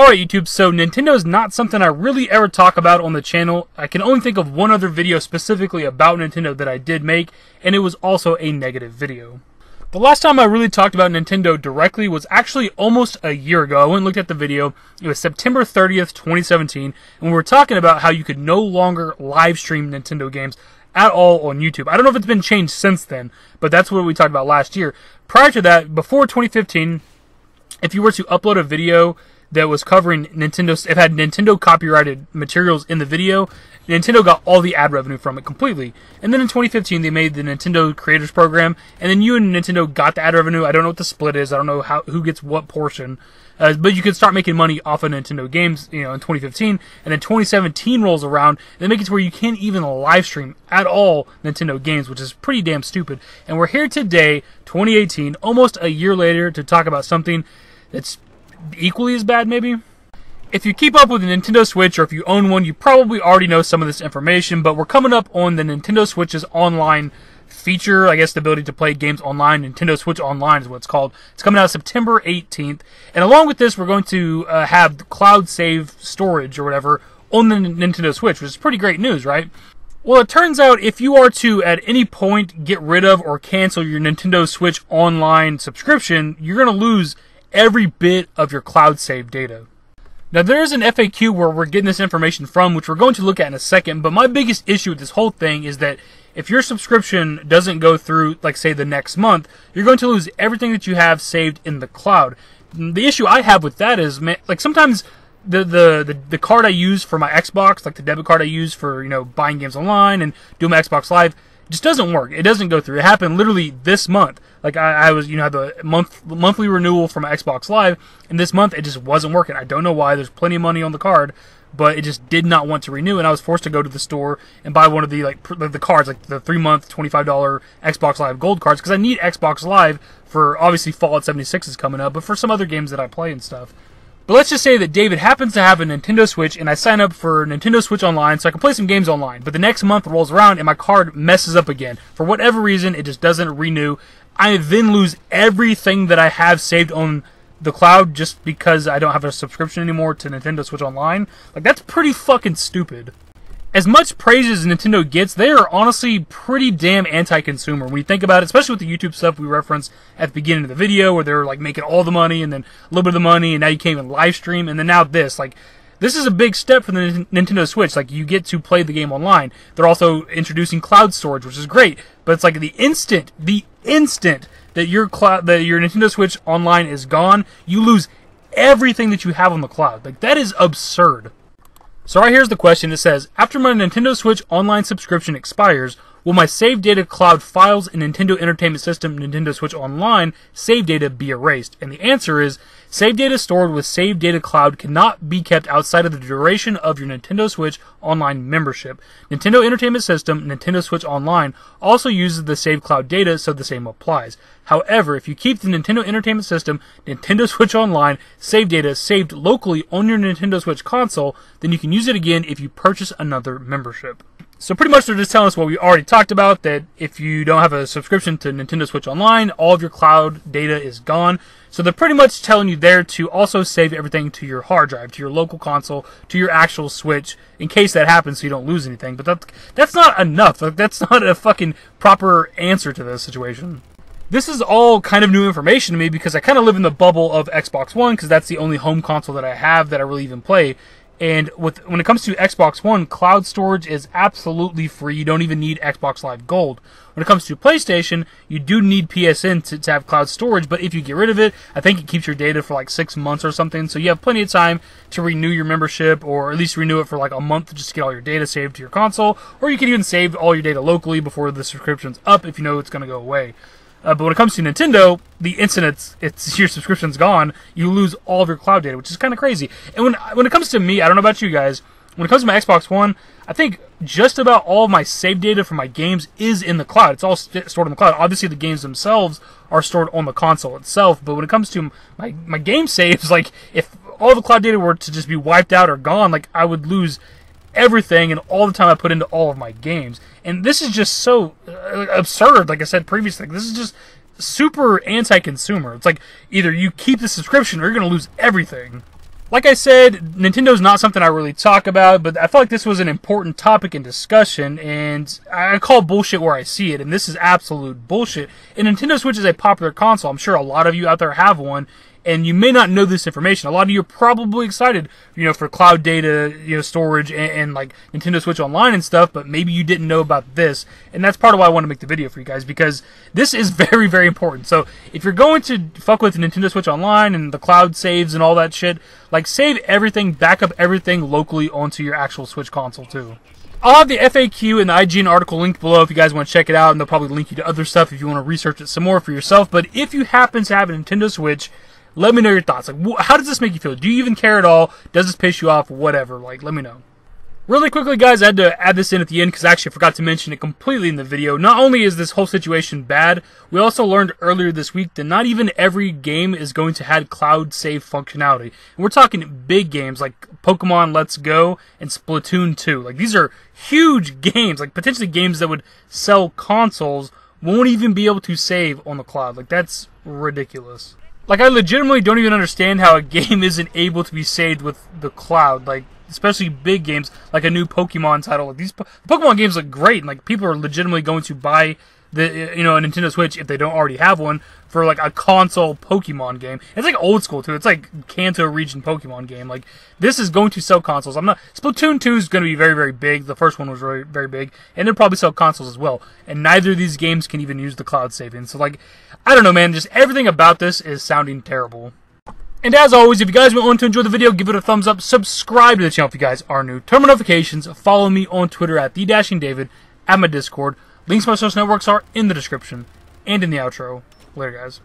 Alright YouTube, so Nintendo is not something I really ever talk about on the channel. I can only think of one other video specifically about Nintendo that I did make, and it was also a negative video. The last time I really talked about Nintendo directly was actually almost a year ago. I went and looked at the video. It was September 30th, 2017, and we were talking about how you could no longer live stream Nintendo games at all on YouTube. I don't know if it's been changed since then, but that's what we talked about last year. Prior to that, before 2015, if you were to upload a video that was covering Nintendo, it had Nintendo copyrighted materials in the video. Nintendo got all the ad revenue from it completely. And then in 2015, they made the Nintendo Creators Program, and then you and Nintendo got the ad revenue. I don't know what the split is. I don't know how who gets what portion. Uh, but you could start making money off of Nintendo games, you know, in 2015, and then 2017 rolls around, and they make it to where you can't even live stream at all Nintendo games, which is pretty damn stupid. And we're here today, 2018, almost a year later, to talk about something that's equally as bad, maybe. If you keep up with the Nintendo Switch or if you own one, you probably already know some of this information, but we're coming up on the Nintendo Switch's online feature, I guess the ability to play games online. Nintendo Switch Online is what it's called. It's coming out September 18th. And along with this, we're going to uh, have cloud save storage or whatever on the Nintendo Switch, which is pretty great news, right? Well, it turns out if you are to at any point get rid of or cancel your Nintendo Switch Online subscription, you're going to lose every bit of your cloud save data. Now, there is an FAQ where we're getting this information from, which we're going to look at in a second, but my biggest issue with this whole thing is that if your subscription doesn't go through, like, say, the next month, you're going to lose everything that you have saved in the cloud. The issue I have with that is, like, sometimes the, the, the, the card I use for my Xbox, like the debit card I use for, you know, buying games online and doing my Xbox Live, just doesn't work. It doesn't go through. It happened literally this month. Like I, I was, you know, had the month monthly renewal from Xbox Live, and this month it just wasn't working. I don't know why. There's plenty of money on the card, but it just did not want to renew, and I was forced to go to the store and buy one of the like the cards, like the three month, twenty five dollar Xbox Live Gold cards, because I need Xbox Live for obviously Fallout 76 is coming up, but for some other games that I play and stuff. But let's just say that David happens to have a Nintendo Switch and I sign up for Nintendo Switch Online so I can play some games online. But the next month rolls around and my card messes up again. For whatever reason, it just doesn't renew. I then lose everything that I have saved on the cloud just because I don't have a subscription anymore to Nintendo Switch Online. Like, that's pretty fucking stupid as much praise as Nintendo gets, they are honestly pretty damn anti-consumer. When you think about it, especially with the YouTube stuff we referenced at the beginning of the video, where they're like making all the money and then a little bit of the money, and now you can't even live stream, and then now this, like, this is a big step for the Nintendo Switch. Like, you get to play the game online. They're also introducing cloud storage, which is great, but it's like the instant, the instant that your cloud, that your Nintendo Switch online is gone, you lose everything that you have on the cloud. Like, that is absurd. So right here's the question. It says, after my Nintendo Switch online subscription expires, will my save data cloud files in Nintendo Entertainment System Nintendo Switch Online save data be erased? And the answer is, save data stored with Save Data Cloud cannot be kept outside of the duration of your Nintendo Switch Online membership. Nintendo Entertainment System Nintendo Switch Online also uses the Save Cloud data, so the same applies. However, if you keep the Nintendo Entertainment System, Nintendo Switch Online save data saved locally on your Nintendo Switch console, then you can use it again if you purchase another membership. So pretty much they're just telling us what we already talked about, that if you don't have a subscription to Nintendo Switch Online, all of your cloud data is gone. So they're pretty much telling you there to also save everything to your hard drive, to your local console, to your actual Switch, in case that happens so you don't lose anything. But that, that's not enough. Like, that's not a fucking proper answer to this situation this is all kind of new information to me because I kind of live in the bubble of Xbox One because that's the only home console that I have that I really even play. And with when it comes to Xbox One, cloud storage is absolutely free. You don't even need Xbox Live Gold. When it comes to PlayStation, you do need PSN to, to have cloud storage, but if you get rid of it, I think it keeps your data for like six months or something. So you have plenty of time to renew your membership, or at least renew it for like a month to just get all your data saved to your console. Or you can even save all your data locally before the subscription's up if you know it's going to go away. Uh, but when it comes to Nintendo, the instant it's, it's your subscription's gone, you lose all of your cloud data, which is kind of crazy. And when when it comes to me, I don't know about you guys. When it comes to my Xbox One, I think just about all of my save data for my games is in the cloud. It's all st- stored in the cloud. Obviously, the games themselves are stored on the console itself. But when it comes to my my game saves, like if all the cloud data were to just be wiped out or gone, like I would lose everything and all the time I put into all of my games. And this is just so uh, absurd, like I said previously. This is just super anti consumer. It's like either you keep the subscription or you're going to lose everything. Like I said, Nintendo's not something I really talk about, but I felt like this was an important topic in discussion, and I call bullshit where I see it, and this is absolute bullshit. And Nintendo Switch is a popular console. I'm sure a lot of you out there have one, and you may not know this information. A lot of you are probably excited, you know, for cloud data, you know, storage and, and, like Nintendo Switch Online and stuff, but maybe you didn't know about this. And that's part of why I want to make the video for you guys because this is very, very important. So if you're going to fuck with Nintendo Switch Online and the cloud saves and all that shit, like save everything, back up everything locally onto your actual Switch console too. I'll have the FAQ and the IGN article linked below if you guys want to check it out, and they'll probably link you to other stuff if you want to research it some more for yourself. But if you happen to have a Nintendo Switch, let me know your thoughts. Like, wh- how does this make you feel? Do you even care at all? Does this piss you off? Whatever. Like, let me know. Really quickly, guys, I had to add this in at the end because I actually forgot to mention it completely in the video. Not only is this whole situation bad, we also learned earlier this week that not even every game is going to have cloud save functionality. And we're talking big games like Pokemon Let's Go and Splatoon 2. Like, these are huge games, like potentially games that would sell consoles won't even be able to save on the cloud. Like, that's ridiculous. Like I legitimately don't even understand how a game isn't able to be saved with the cloud. Like especially big games like a new Pokemon title. Like these Pokemon games look great, and like people are legitimately going to buy the you know a Nintendo Switch if they don't already have one for like a console Pokemon game. It's like old school too. It's like Kanto region Pokemon game. Like this is going to sell consoles. I'm not Splatoon 2 is going to be very very big. The first one was very very big, and they'll probably sell consoles as well. And neither of these games can even use the cloud saving. So like I don't know, man. Just everything about this is sounding terrible. And as always, if you guys want to enjoy the video, give it a thumbs up, subscribe to the channel if you guys are new, turn on notifications, follow me on Twitter at the Dashing David, at my Discord. Links to my social networks are in the description and in the outro. Later, guys.